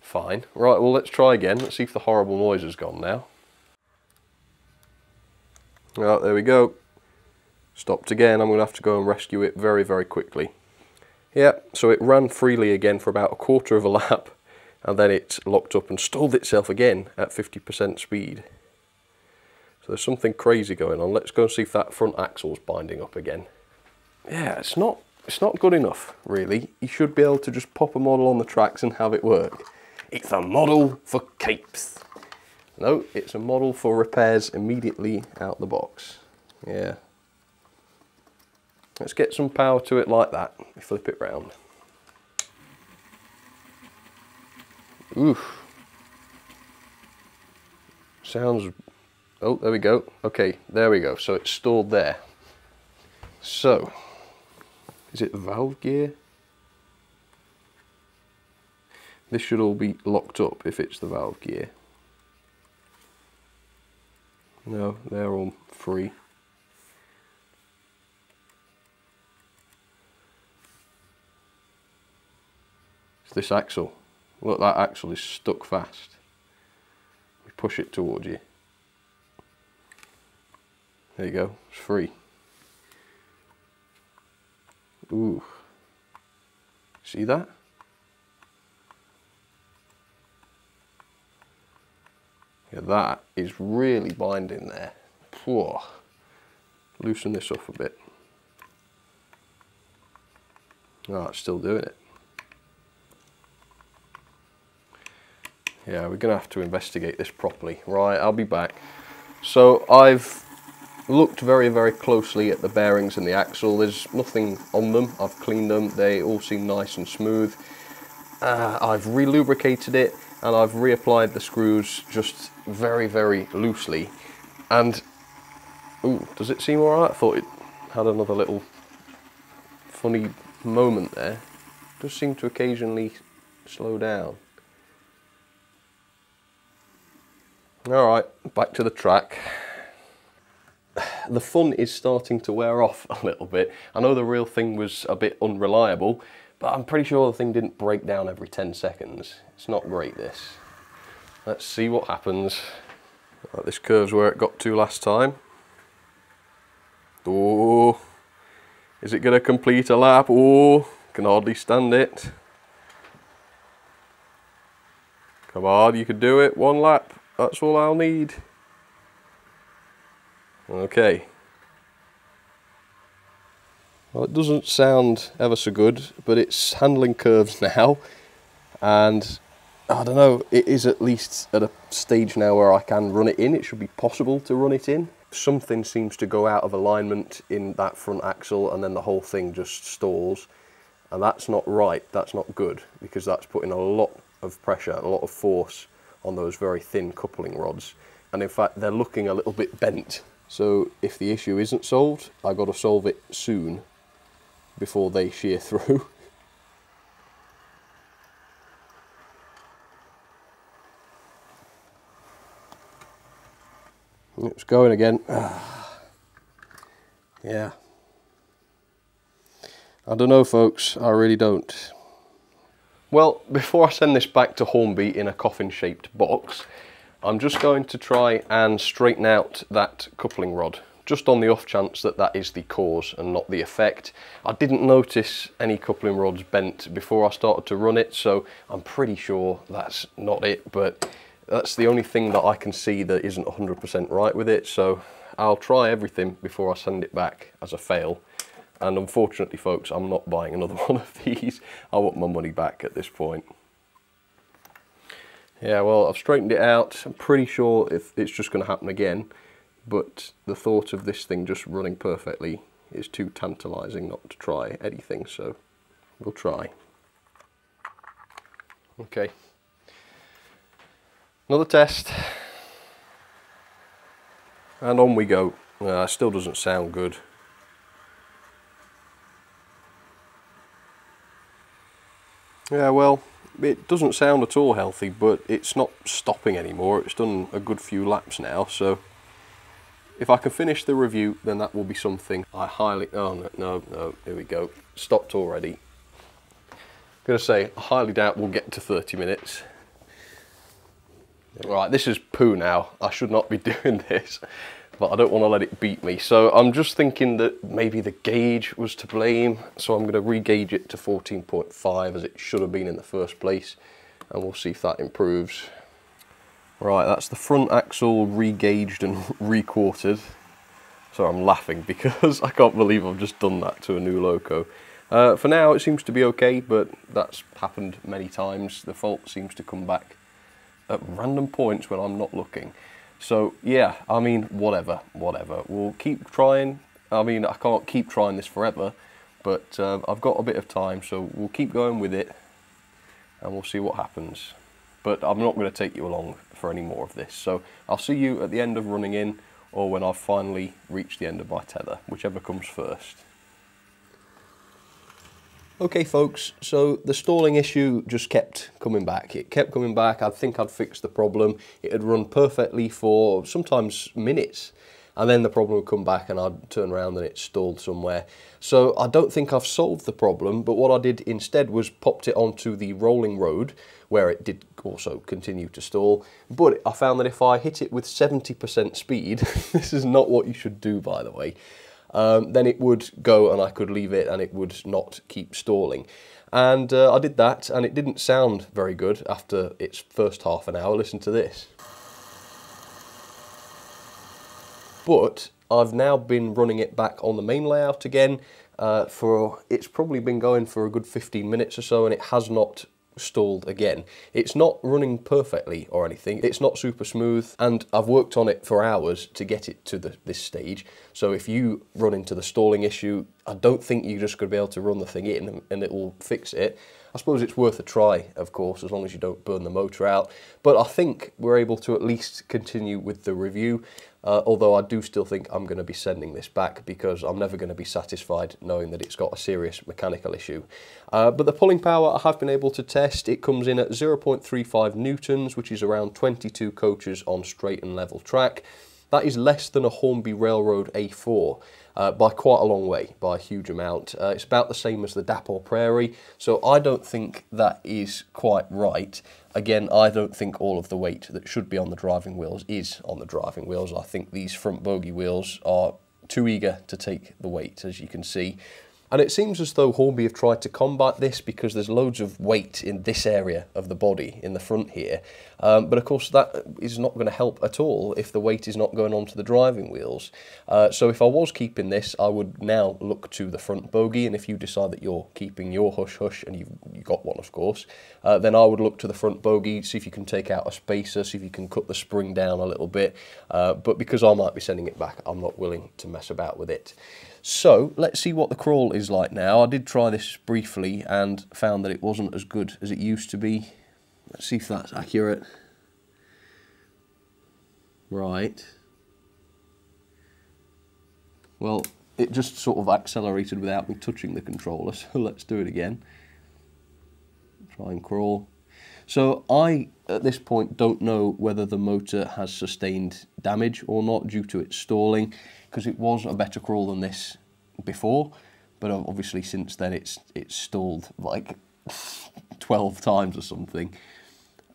Speaker 1: Fine. Right, well let's try again. Let's see if the horrible noise has gone now. Right, there we go. Stopped again. I'm going to have to go and rescue it very, very quickly. Yeah, so it ran freely again for about a quarter of a lap and then it locked up and stalled itself again at 50% speed. So there's something crazy going on. Let's go and see if that front axle's binding up again. Yeah, it's not it's not good enough, really. You should be able to just pop a model on the tracks and have it work. It's a model for capes. No, it's a model for repairs immediately out the box. Yeah. Let's get some power to it like that. Flip it round. Oof. Sounds, oh, there we go. Okay, there we go. So it's stored there. So, is it valve gear? This should all be locked up if it's the valve gear. No, they're all free. It's this axle. Look, that axle is stuck fast. We push it towards you. There you go, it's free. Ooh. See that? Yeah, that is really binding there. Whoa. Loosen this off a bit. Oh, it's still doing it. Yeah, we're going to have to investigate this properly. Right, I'll be back. So I've looked very, very closely at the bearings and the axle. There's nothing on them. I've cleaned them. They all seem nice and smooth. Uh, I've re-lubricated it and I've reapplied the screws just very, very loosely. And, ooh, does it seem alright? I thought it had another little funny moment there. It does seem to occasionally slow down. Alright, back to the track. The fun is starting to wear off a little bit. I know the real thing was a bit unreliable, but I'm pretty sure the thing didn't break down every 10 seconds. It's not great this. Let's see what happens. Right, this curve's where it got to last time. Oh, is it going to complete a lap? Oh, can hardly stand it. Come on, you can do it. One lap. That's all I'll need. Okay. Well, it doesn't sound ever so good, but it's handling curves now. And I don't know, it is at least at a stage now where I can run it in. It should be possible to run it in. Something seems to go out of alignment in that front axle and then the whole thing just stalls. And that's not right, that's not good, because that's putting a lot of pressure, a lot of force on those very thin coupling rods. And in fact, they're looking a little bit bent. So if the issue isn't solved, I've got to solve it soon before they shear through. it's going again. yeah. I don't know folks, I really don't. Well, before I send this back to Hornby in a coffin-shaped box, I'm just going to try and straighten out that coupling rod, just on the off chance that that is the cause and not the effect. I didn't notice any coupling rods bent before I started to run it, so I'm pretty sure that's not it, but that's the only thing that I can see that isn't 100% right with it, so I'll try everything before I send it back as a fail. And unfortunately, folks, I'm not buying another one of these. I want my money back at this point. Yeah, well, I've straightened it out. I'm pretty sure if it's just going to happen again. But the thought of this thing just running perfectly is too tantalising not to try anything. So we'll try. Okay. Another test. And on we go. Uh, still doesn't sound good. Yeah, well, it doesn't sound at all healthy, but it's not stopping anymore. It's done a good few laps now, so if I can finish the review, then that will be something I highly... Oh, no, no, no, here we go. Stopped already. I'm to say, I highly doubt we'll get to 30 minutes. Right, this is poo now. I should not be doing this but I don't want to let it beat me. So I'm just thinking that maybe the gauge was to blame. So I'm going to re-gauge it to 14.5 as it should have been in the first place. And we'll see if that improves. Right, that's the front axle re-gauged and re-quartered. So I'm laughing because I can't believe I've just done that to a new loco. Uh, for now it seems to be okay, but that's happened many times. The fault seems to come back at random points when I'm not looking. So yeah, I mean, whatever, whatever. We'll keep trying. I mean, I can't keep trying this forever, but uh, I've got a bit of time, so we'll keep going with it, and we'll see what happens. But I'm not going to take you along for any more of this. So I'll see you at the end of running in, or when I've finally reached the end of my tether, whichever comes first. Okay folks, so the stalling issue just kept coming back. It kept coming back, I think I'd fixed the problem. It had run perfectly for sometimes minutes and then the problem would come back and I'd turn around and it stalled somewhere. So I don't think I've solved the problem, but what I did instead was popped it onto the rolling road where it did also continue to stall. But I found that if I hit it with 70% speed, this is not what you should do by the way, um, then it would go and I could leave it and it would not keep stalling. And uh, I did that and it didn't sound very good after its first half an hour. Listen to this. But I've now been running it back on the main layout again uh, for, it's probably been going for a good 15 minutes or so and it has not stalled again. It's not running perfectly or anything. It's not super smooth and I've worked on it for hours to get it to the, this stage. So if you run into the stalling issue, I don't think you're just going to be able to run the thing in and it will fix it. I suppose it's worth a try, of course, as long as you don't burn the motor out. But I think we're able to at least continue with the review. Uh, although I do still think I'm going to be sending this back because I'm never going to be satisfied knowing that it's got a serious mechanical issue. Uh, but the pulling power I have been able to test, it comes in at 0.35 newtons, which is around 22 coaches on straight and level track. That is less than a Hornby Railroad A4 uh, by quite a long way, by a huge amount. Uh, it's about the same as the Dapol Prairie, so I don't think that is quite right. Again, I don't think all of the weight that should be on the driving wheels is on the driving wheels. I think these front bogie wheels are too eager to take the weight, as you can see. And it seems as though Hornby have tried to combat this because there's loads of weight in this area of the body, in the front here. Um, but of course that is not going to help at all if the weight is not going onto the driving wheels. Uh, so if I was keeping this, I would now look to the front bogie. And if you decide that you're keeping your hush hush, and you've, you've got one of course, uh, then I would look to the front bogie, see if you can take out a spacer, see if you can cut the spring down a little bit. Uh, but because I might be sending it back, I'm not willing to mess about with it. So let's see what the crawl is like now. I did try this briefly and found that it wasn't as good as it used to be. Let's see if that's accurate. Right. Well, it just sort of accelerated without me touching the controller, so let's do it again. Try and crawl. So I, at this point, don't know whether the motor has sustained damage or not due to its stalling because it was a better crawl than this before, but obviously since then it's it's stalled like 12 times or something,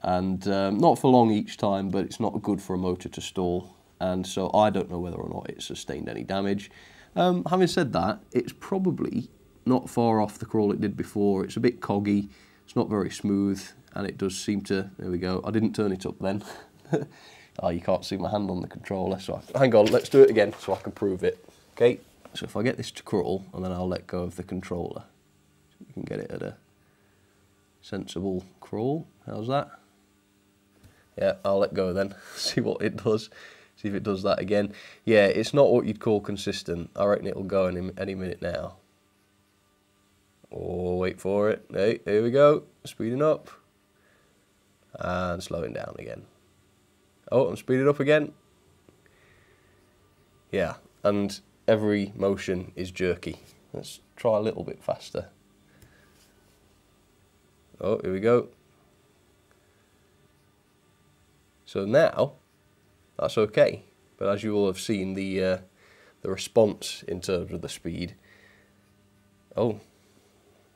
Speaker 1: and um, not for long each time, but it's not good for a motor to stall, and so I don't know whether or not it sustained any damage. Um, having said that, it's probably not far off the crawl it did before. It's a bit coggy, it's not very smooth, and it does seem to, there we go, I didn't turn it up then. oh, you can't see my hand on the controller, so I, hang on, let's do it again so I can prove it. Okay, so if I get this to crawl and then I'll let go of the controller, so we can get it at a sensible crawl. How's that? Yeah, I'll let go then, see what it does. See if it does that again. Yeah, it's not what you'd call consistent. I reckon it'll go any, any minute now. Oh, wait for it. Hey, here we go. Speeding up. And slowing down again. Oh, I'm speeding up again. Yeah, and every motion is jerky. Let's try a little bit faster. Oh, here we go. So now, that's okay. But as you all have seen, the uh, the response in terms of the speed. Oh,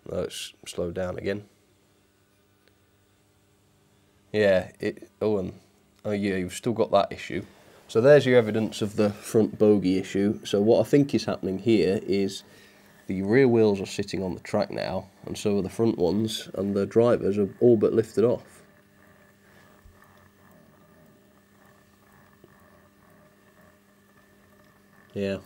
Speaker 1: let's slow down again. Yeah, it. Oh, and oh yeah, you've still got that issue. So there's your evidence of the front bogie issue. So what I think is happening here is the rear wheels are sitting on the track now, and so are the front ones, and the drivers are all but lifted off. Yeah.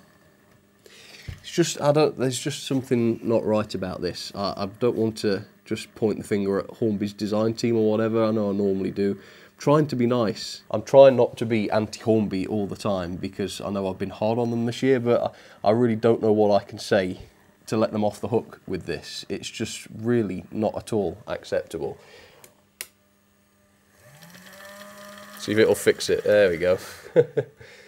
Speaker 1: It's just, I don't, there's just something not right about this. I, I don't want to just point the finger at Hornby's design team or whatever, I know I normally do, trying to be nice. I'm trying not to be anti-Hornby all the time because I know I've been hard on them this year, but I really don't know what I can say to let them off the hook with this. It's just really not at all acceptable. See if it'll fix it. There we go.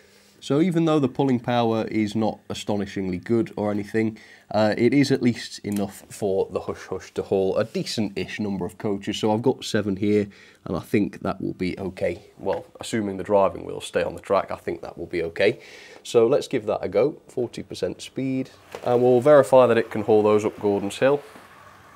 Speaker 1: So even though the pulling power is not astonishingly good or anything, uh, it is at least enough for the Hush Hush to haul a decent-ish number of coaches. So I've got seven here, and I think that will be okay. Well, assuming the driving wheels stay on the track, I think that will be okay. So let's give that a go, 40% speed, and we'll verify that it can haul those up Gordon's Hill.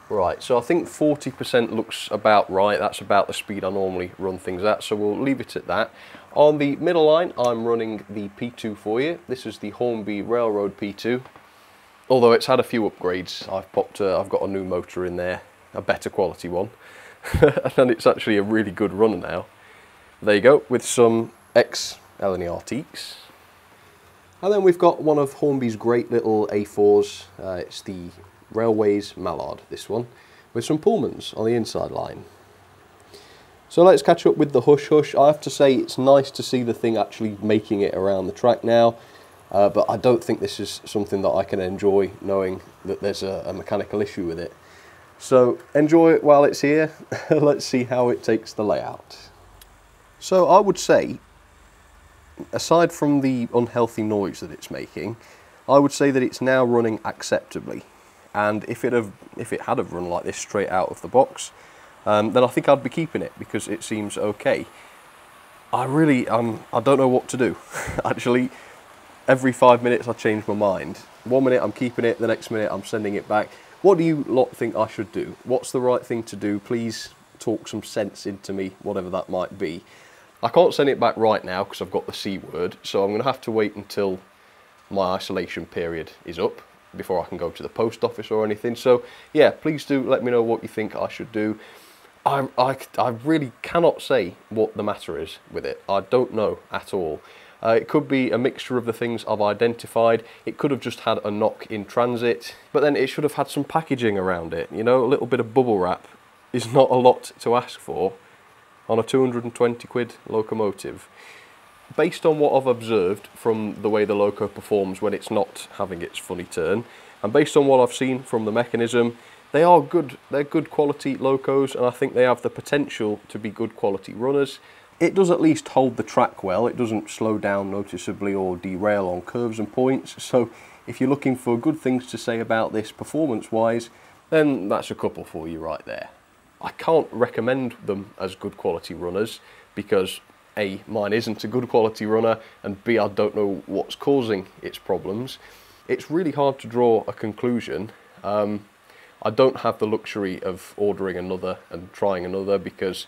Speaker 1: Right, so I think 40% looks about right. That's about the speed I normally run things at, so we'll leave it at that. On the middle line, I'm running the P2 for you. This is the Hornby Railroad P2. Although it's had a few upgrades, I've popped, uh, I've got a new motor in there, a better quality one. and it's actually a really good runner now. There you go, with some ex LNER teaks. And then we've got one of Hornby's great little A4s. Uh, it's the Railroad Mallard, this one, with some Pullmans on the inside line. So let's catch up with the Hush Hush. I have to say it's nice to see the thing actually making it around the track now, uh, but I don't think this is something that I can enjoy knowing that there's a, a mechanical issue with it. So enjoy it while it's here. let's see how it takes the layout. So I would say, aside from the unhealthy noise that it's making, I would say that it's now running acceptably and if it have if it had have run like this straight out of the box um, then I think I'd be keeping it because it seems okay. I really um, I don't know what to do. Actually every five minutes I change my mind. One minute I'm keeping it the next minute I'm sending it back. What do you lot think I should do? What's the right thing to do? Please talk some sense into me whatever that might be. I can't send it back right now because I've got the C word so I'm going to have to wait until my isolation period is up before I can go to the post office or anything. So yeah, please do let me know what you think I should do. I, I, I really cannot say what the matter is with it. I don't know at all. Uh, it could be a mixture of the things I've identified. It could have just had a knock in transit, but then it should have had some packaging around it. You know, a little bit of bubble wrap is not a lot to ask for on a 220 quid locomotive based on what I've observed from the way the loco performs when it's not having its funny turn, and based on what I've seen from the mechanism, they are good, they're good quality locos, and I think they have the potential to be good quality runners. It does at least hold the track well, it doesn't slow down noticeably or derail on curves and points, so if you're looking for good things to say about this performance-wise, then that's a couple for you right there. I can't recommend them as good quality runners because a, mine isn't a good quality runner, and B, I don't know what's causing its problems. It's really hard to draw a conclusion. Um, I don't have the luxury of ordering another and trying another because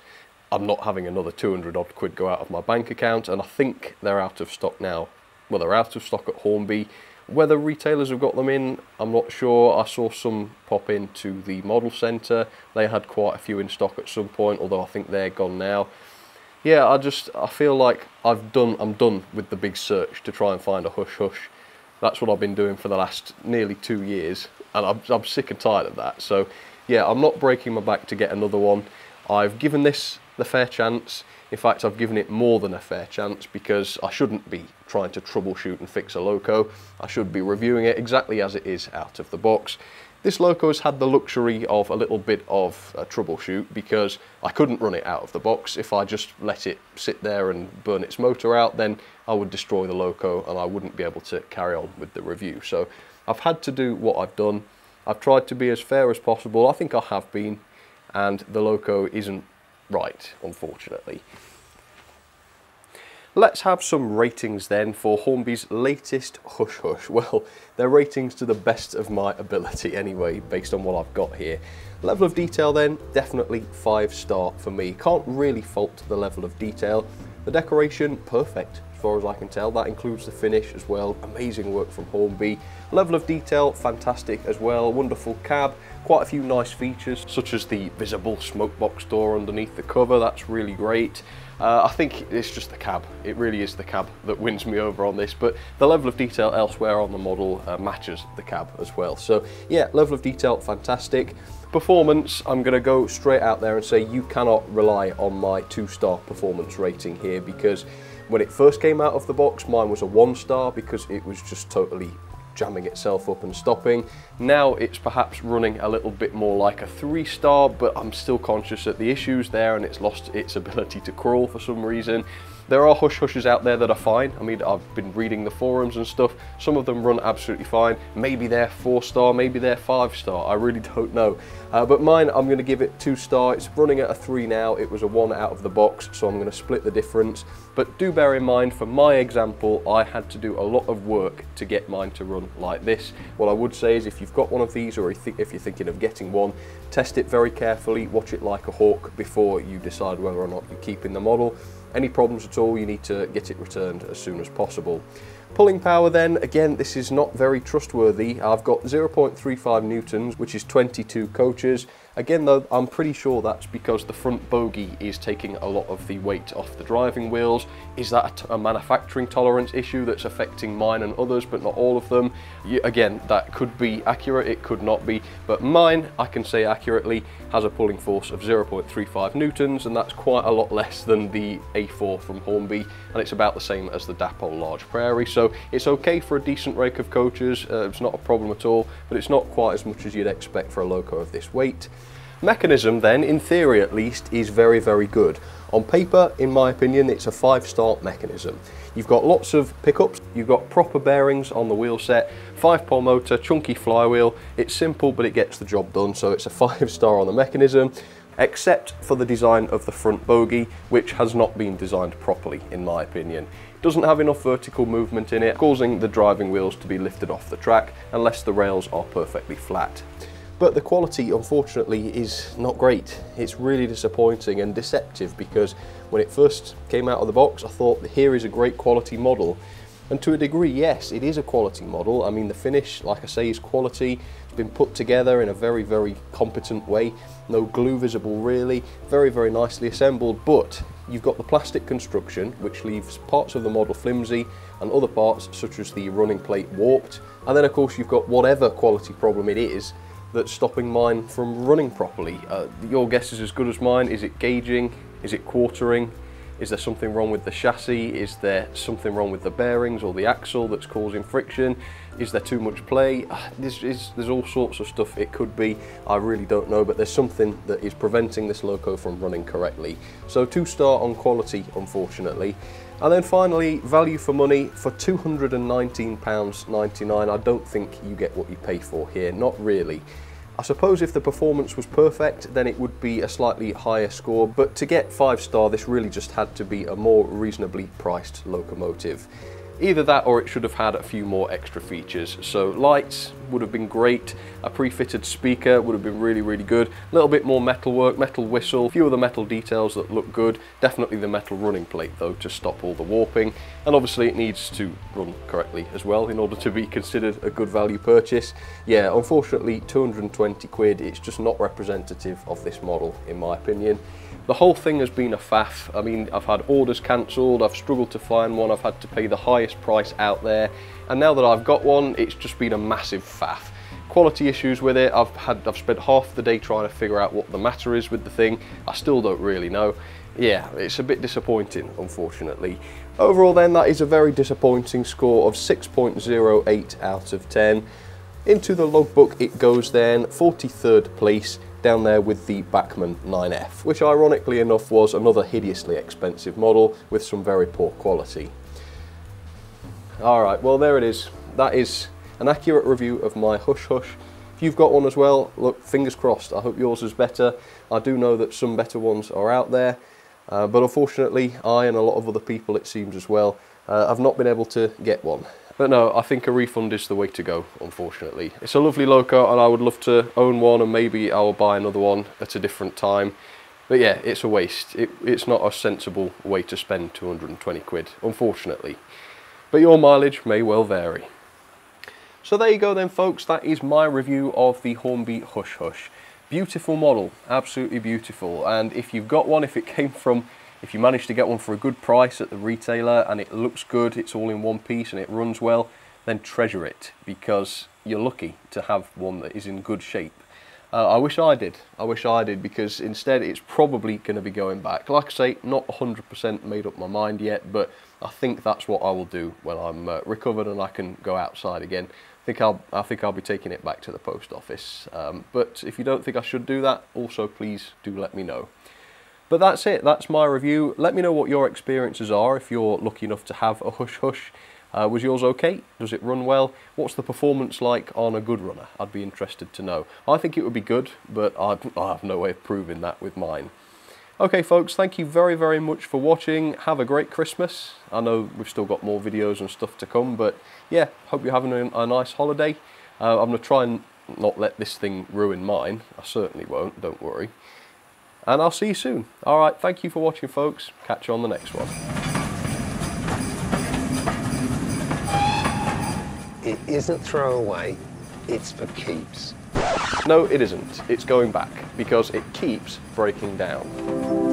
Speaker 1: I'm not having another 200 odd quid go out of my bank account, and I think they're out of stock now. Well, they're out of stock at Hornby. Whether retailers have got them in, I'm not sure. I saw some pop into the model centre. They had quite a few in stock at some point, although I think they're gone now yeah, I just I feel like I've done I'm done with the big search to try and find a hush hush. That's what I've been doing for the last nearly two years, and I'm I'm sick and tired of that. So yeah, I'm not breaking my back to get another one. I've given this the fair chance. In fact, I've given it more than a fair chance because I shouldn't be trying to troubleshoot and fix a loco. I should be reviewing it exactly as it is out of the box. This loco has had the luxury of a little bit of a troubleshoot because I couldn't run it out of the box. If I just let it sit there and burn its motor out, then I would destroy the loco and I wouldn't be able to carry on with the review. So I've had to do what I've done. I've tried to be as fair as possible. I think I have been, and the loco isn't right, unfortunately. Let's have some ratings then for Hornby's latest Hush Hush. Well, they're ratings to the best of my ability anyway, based on what I've got here. Level of detail then, definitely five star for me. Can't really fault the level of detail. The decoration, perfect. as far as I can tell. That includes the finish as well. Amazing work from Hornby. Level of detail, fantastic as well. Wonderful cab. Quite a few nice features, such as the visible smoke box door underneath the cover. That's really great. Uh, I think it's just the cab. It really is the cab that wins me over on this, but the level of detail elsewhere on the model uh, matches the cab as well. So yeah, level of detail, fantastic. Performance, I'm going to go straight out there and say you cannot rely on my two-star performance rating here because when it first came out of the box, mine was a one star because it was just totally jamming itself up and stopping. Now it's perhaps running a little bit more like a three star, but I'm still conscious that the issue's there and it's lost its ability to crawl for some reason. There are hush hushes out there that are fine. I mean, I've been reading the forums and stuff. Some of them run absolutely fine. Maybe they're four star, maybe they're five star. I really don't know. Uh, but mine, I'm going to give it two star. It's running at a three now. It was a one out of the box, so I'm going to split the difference. But do bear in mind, for my example, I had to do a lot of work to get mine to run like this. What I would say is if you've got one of these or if you're thinking of getting one, test it very carefully, watch it like a hawk before you decide whether or not you're keeping the model. Any problems at all, you need to get it returned as soon as possible. Pulling power then, again, this is not very trustworthy. I've got 0.35 newtons, which is 22 coaches. Again though, I'm pretty sure that's because the front bogie is taking a lot of the weight off the driving wheels. Is that a manufacturing tolerance issue that's affecting mine and others, but not all of them? again, that could be accurate, it could not be, but mine, I can say accurately, has a pulling force of 0.35 newtons, and that's quite a lot less than the A4 from Hornby, and it's about the same as the Dapol Large Prairie, so it's okay for a decent rake of coaches, uh, it's not a problem at all, but it's not quite as much as you'd expect for a loco of this weight. Mechanism then, in theory at least, is very, very good. On paper, in my opinion, it's a five-star mechanism. You've got lots of pickups, you've got proper bearings on the wheel set, five pole motor, chunky flywheel. It's simple, but it gets the job done, so it's a five star on the mechanism, except for the design of the front bogie, which has not been designed properly, in my opinion. It doesn't have enough vertical movement in it, causing the driving wheels to be lifted off the track, unless the rails are perfectly flat. But the quality, unfortunately, is not great. It's really disappointing and deceptive because when it first came out of the box, I thought here is a great quality model. And to a degree, yes, it is a quality model. I mean, the finish, like I say, is quality. It's been put together in a very, very competent way. No glue visible, really. Very, very nicely assembled. But you've got the plastic construction, which leaves parts of the model flimsy and other parts, such as the running plate, warped. And then, of course, you've got whatever quality problem it is, that's stopping mine from running properly. Uh, your guess is as good as mine. Is it gauging? Is it quartering? Is there something wrong with the chassis? Is there something wrong with the bearings or the axle that's causing friction? Is there too much play? Uh, there's, there's all sorts of stuff it could be. I really don't know, but there's something that is preventing this loco from running correctly. So two star on quality, unfortunately. And then finally, value for money for £219.99. I don't think you get what you pay for here, not really. I suppose if the performance was perfect, then it would be a slightly higher score, but to get 5 star, this really just had to be a more reasonably priced locomotive. Either that or it should have had a few more extra features. So lights would have been great, a pre-fitted speaker would have been really, really good, a little bit more metal work, metal whistle, a few of the metal details that look good, definitely the metal running plate though to stop all the warping, and obviously it needs to run correctly as well in order to be considered a good value purchase. Yeah, unfortunately 220 quid, it's just not representative of this model in my opinion. The whole thing has been a faff. I mean, I've had orders cancelled, I've struggled to find one, I've had to pay the highest price out there. And now that I've got one, it's just been a massive faff. Quality issues with it, I've had I've spent half the day trying to figure out what the matter is with the thing. I still don't really know. Yeah, it's a bit disappointing, unfortunately. Overall then, that is a very disappointing score of 6.08 out of 10. Into the logbook it goes then, 43rd place, down there with the Bachmann 9F, which ironically enough was another hideously expensive model with some very poor quality. Alright, well there it is. That is an accurate review of my Hush Hush. If you've got one as well, look, fingers crossed, I hope yours is better. I do know that some better ones are out there, uh, but unfortunately I and a lot of other people it seems as well uh, have not been able to get one. But no, I think a refund is the way to go, unfortunately. It's a lovely loco and I would love to own one and maybe I'll buy another one at a different time. But yeah, it's a waste. It, it's not a sensible way to spend 220 quid, unfortunately. But your mileage may well vary. So there you go then folks, that is my review of the Hornby Hush Hush. Beautiful model, absolutely beautiful. And if you've got one, if it came from, if you manage to get one for a good price at the retailer and it looks good, it's all in one piece and it runs well, then treasure it because you're lucky to have one that is in good shape. Uh, I wish I did. I wish I did because instead it's probably going to be going back. Like I say, not 100% made up my mind yet, but I think that's what I will do when I'm uh, recovered and I can go outside again. I think I'll, I think I'll be taking it back to the post office. Um, but if you don't think I should do that, also please do let me know. But that's it, that's my review. Let me know what your experiences are if you're lucky enough to have a Hush Hush. Uh, was yours okay? Does it run well? What's the performance like on a good runner? I'd be interested to know. I think it would be good, but I'd, I have no way of proving that with mine. Okay folks, thank you very, very much for watching. Have a great Christmas. I know we've still got more videos and stuff to come, but yeah, hope you're having a, a nice holiday. Uh, I'm going to try and not let this thing ruin mine. I certainly won't, don't worry. And I'll see you soon. Alright, thank you for watching folks. Catch you on the next one.
Speaker 2: It isn't throwaway, it's for keeps.
Speaker 1: No, it isn't. It's going back because it keeps breaking down.